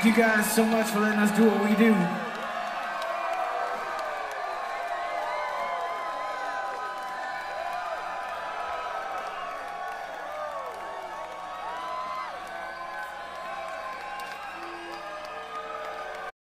Thank you guys so much for letting us do what we do.